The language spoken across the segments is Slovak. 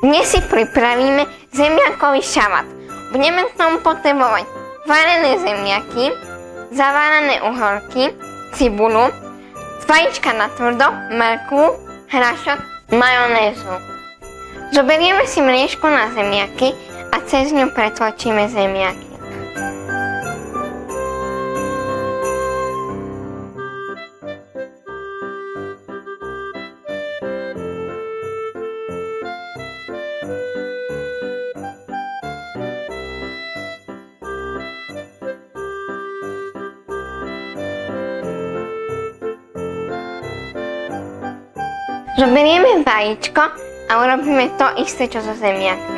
Dnes si pripravíme zemiakový šabat. Budeme k tomu potrebovať varené zemiaky, zavárané uhorky, cibulu, vajíčka na tvrdo, mrkvu, hrašok, majonézu. Zoberieme si mriežku na zemiaky a cez ňu pretlačíme zemiaky. Zoberieme vajíčko a urobíme to isté, čo so zemiakmi.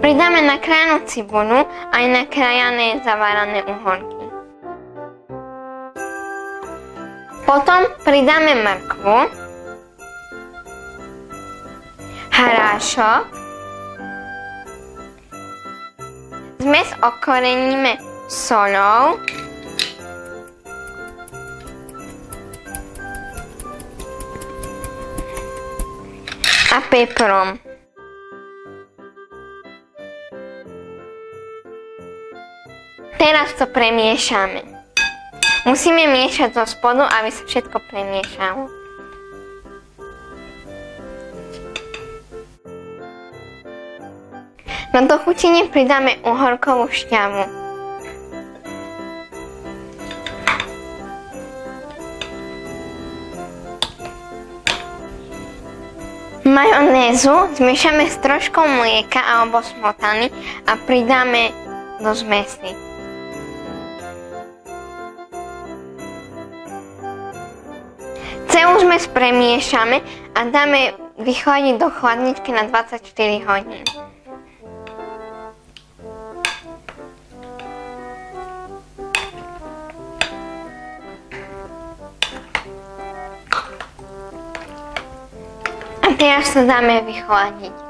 Pridáme nakrájanú cibulu aj nakrájané zavárané uhorky. Potom pridáme mrkvu, harášok, zmes okoreníme solou, a peprom. Teraz to premiešame. Musíme miešať zo spodu, aby sa všetko premiešalo. Na dochutenie pridáme uhorkovú šťavu. Majonézu zmiešame s troškou mlieka alebo smotany a pridáme do zmesi. Celú zmes premiešame a dáme vychladiť do chladničky na 24 hodín. A teraz to dáme vychladiť.